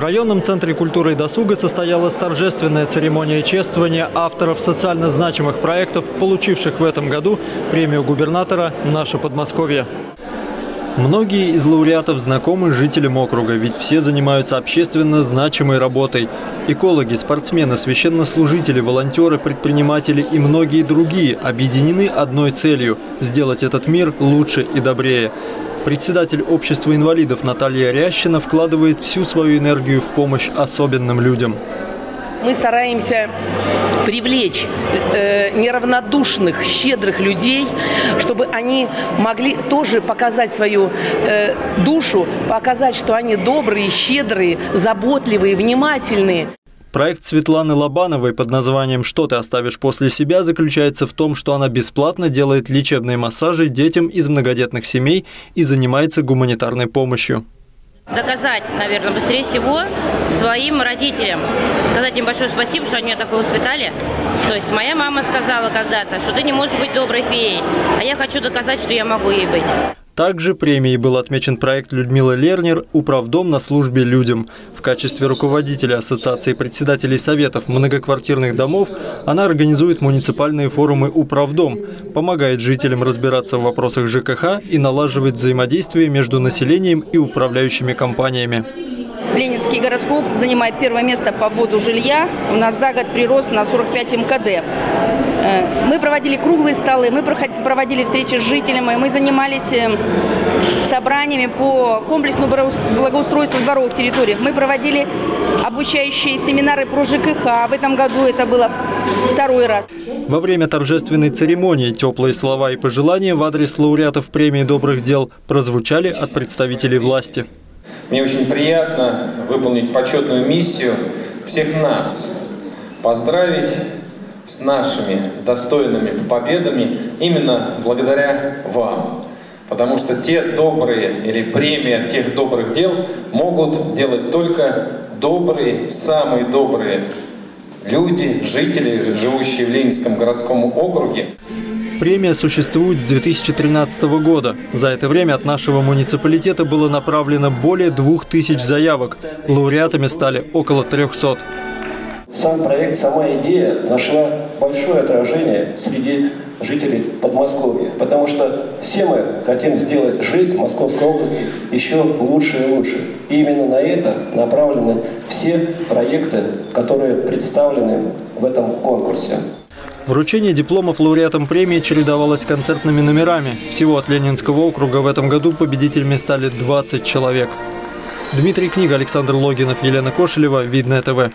районном центре культуры и досуга состоялась торжественная церемония чествования авторов социально значимых проектов, получивших в этом году премию губернатора «Наше Подмосковье». Многие из лауреатов знакомы жителям округа, ведь все занимаются общественно значимой работой. Экологи, спортсмены, священнослужители, волонтеры, предприниматели и многие другие объединены одной целью – сделать этот мир лучше и добрее. Председатель общества инвалидов Наталья Рящина вкладывает всю свою энергию в помощь особенным людям мы стараемся привлечь э, неравнодушных, щедрых людей, чтобы они могли тоже показать свою э, душу, показать, что они добрые, щедрые, заботливые, внимательные. Проект Светланы Лобановой под названием «Что ты оставишь после себя» заключается в том, что она бесплатно делает лечебные массажи детям из многодетных семей и занимается гуманитарной помощью доказать, наверное, быстрее всего своим родителям. Сказать им большое спасибо, что они меня такое воспитали. То есть моя мама сказала когда-то, что ты не можешь быть доброй феей, а я хочу доказать, что я могу ей быть. Также премией был отмечен проект Людмилы Лернер «Управдом на службе людям». В качестве руководителя Ассоциации председателей Советов многоквартирных домов она организует муниципальные форумы «Управдом», помогает жителям разбираться в вопросах ЖКХ и налаживает взаимодействие между населением и управляющими компаниями. Ленинский городской занимает первое место по вводу жилья. У нас за год прирост на 45 МКД. Э, мы проводили круглые столы, мы проводили встречи с жителями, мы занимались э, собраниями по комплексному благоустройству дворовых территорий. Мы проводили обучающие семинары про ЖКХ. В этом году это было второй раз. Во время торжественной церемонии теплые слова и пожелания в адрес лауреатов премии добрых дел прозвучали от представителей власти. Мне очень приятно выполнить почетную миссию всех нас, поздравить с нашими достойными победами именно благодаря вам. Потому что те добрые или премия тех добрых дел могут делать только добрые, самые добрые люди, жители, живущие в Ленинском городском округе. Премия существует с 2013 года. За это время от нашего муниципалитета было направлено более двух тысяч заявок. Лауреатами стали около 300. Сам проект, сама идея нашла большое отражение среди жителей Подмосковья, потому что все мы хотим сделать жизнь Московской области еще лучше и лучше. И именно на это направлены все проекты, которые представлены в этом конкурсе. Вручение дипломов лауреатам премии чередовалось концертными номерами. Всего от Ленинского округа в этом году победителями стали 20 человек. Дмитрий Книга, Александр Логинов, Елена Кошелева, Видное ТВ.